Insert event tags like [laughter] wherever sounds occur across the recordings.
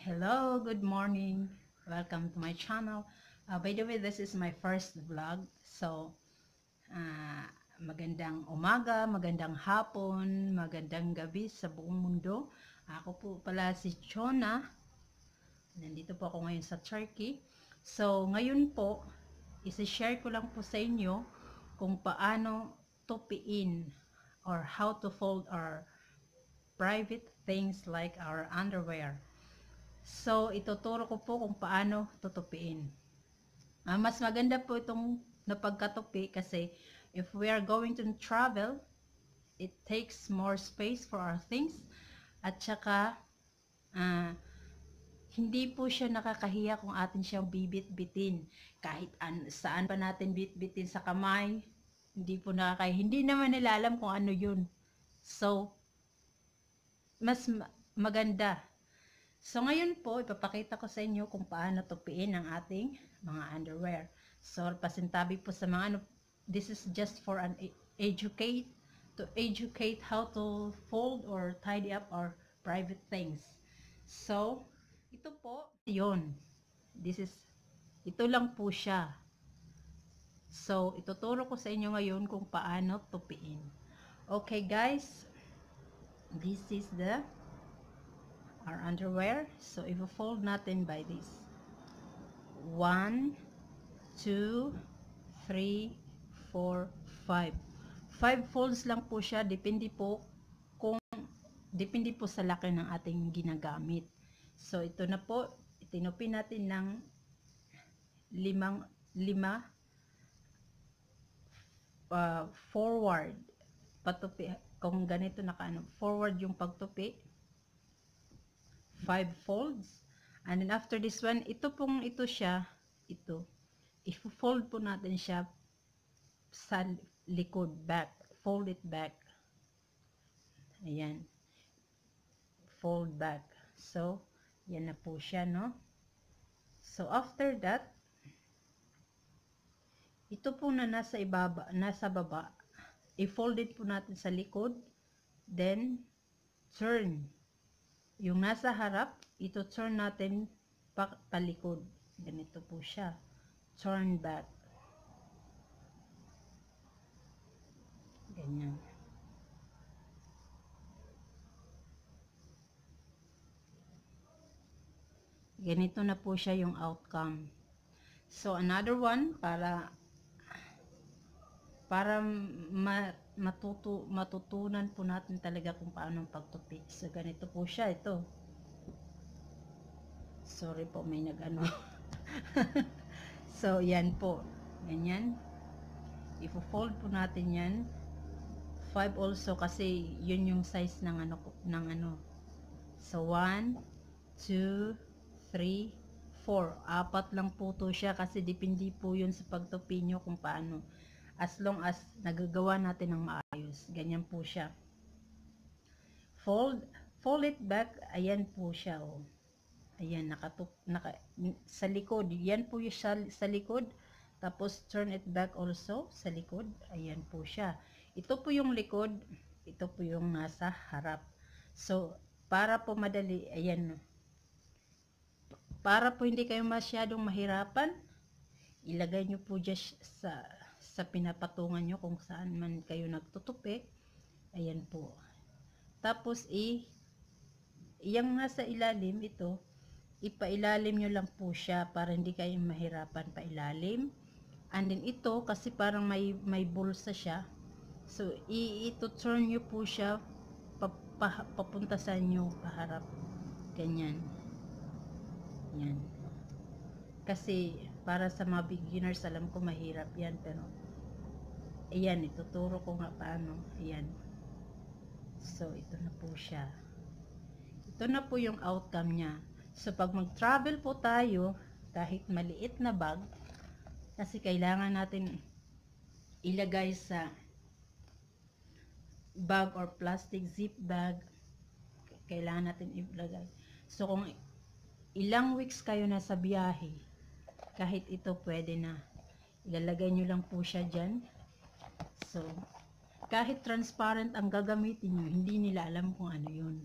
Hello, good morning. Welcome to my channel. Uh, by the way, this is my first vlog. So, uh, magandang umaga, magandang hapon, magandang gabi sa buong mundo. Ako po pala si Chona. Nandito po ako ngayon sa Turkey. So, ngayon po, isi-share ko lang po sa inyo kung paano tupiin or how to fold our private things like our underwear. So, ituturo ko po kung paano tutupiin. Ah, mas maganda po itong napagkatupi kasi if we are going to travel, it takes more space for our things. At saka, ah, hindi po siya nakakahiya kung atin siyang bibit-bitin. Kahit an saan pa natin bit-bitin sa kamay, hindi po nakakahiya. Hindi naman nila alam kung ano yun. So, mas ma- maganda. So, ngayon po, ipapakita ko sa inyo kung paano tupiin ang ating mga underwear. So, pasintabi po sa mga ano, this is just for an e- educate, to educate how to fold or tidy up our private things. So, ito po, yun. This is, ito lang po siya. So, ituturo ko sa inyo ngayon kung paano tupiin. Okay guys, this is the our underwear. So, i-fold natin by this. 1, 2, 3, 4, 5. 5 folds lang po siya. Depende po kung depende po sa laki ng ating ginagamit. So, ito na po. Itinupin natin ng limang, lima uh, forward. Patupi. Kung ganito nakaano, forward yung pagtupi. 5 folds. And then after this one, ito pong ito siya, ito. I-fold po natin siya sa likod, back. Fold it back. Ayan. Fold back. So, yan na po siya, no? So, after that, ito po na nasa ibaba, nasa baba, i-fold it po natin sa likod, then, turn. Yung nasa harap, ito turn natin pa, palikod. Ganito po siya. Turn back. Ganyan. Ganito na po siya yung outcome. So, another one, para para ma, matutu, matutunan po natin talaga kung paano pagtupi. So, ganito po siya. Ito. Sorry po, may nag-ano. [laughs] so, yan po. Ganyan. Ifo-fold po natin yan. 5 also kasi yun yung size ng ano ng ano. So 1 2 3 4. Apat lang po to siya kasi depende po yun sa pagtupi nyo kung paano. As long as nagagawa natin ng maayos. Ganyan po siya. Fold fold it back. Ayan po siya oh. Ayan nakatup naka sa likod. Yan po yung sa, sa likod. Tapos turn it back also sa likod. Ayan po siya. Ito po yung likod, ito po yung nasa harap. So, para po madali, ayan. Para po hindi kayo masyadong mahirapan, ilagay nyo po dyan sa, sa pinapatungan nyo kung saan man kayo nagtutupi. Ayan po. Tapos, i, yung nasa ilalim, ito, ipailalim nyo lang po siya para hindi kayo mahirapan pailalim. And then ito, kasi parang may, may bulsa siya, So, i-turn nyo po siya pa, papunta sa inyo paharap. Ganyan. Yan. Kasi, para sa mga beginners, alam ko mahirap yan. Pero, ayan, ituturo ko nga paano. Ayan. So, ito na po siya. Ito na po yung outcome niya. So, pag mag-travel po tayo, kahit maliit na bag, kasi kailangan natin ilagay sa bag or plastic zip bag kailangan natin ilagay so kung ilang weeks kayo na sa biyahe kahit ito pwede na ilalagay nyo lang po siya dyan so kahit transparent ang gagamitin nyo hindi nila alam kung ano yun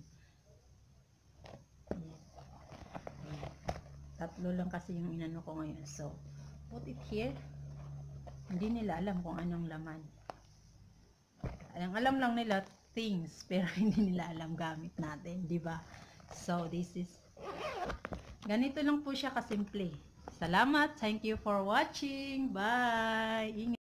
Tatlo lang kasi yung inano ko ngayon. So, put it here. Hindi nila alam kung anong laman. Ang alam lang nila things, [laughs] pero hindi nila alam gamit natin, di ba? So, this is ganito lang po siya kasimple. Salamat. Thank you for watching. Bye. Ingat.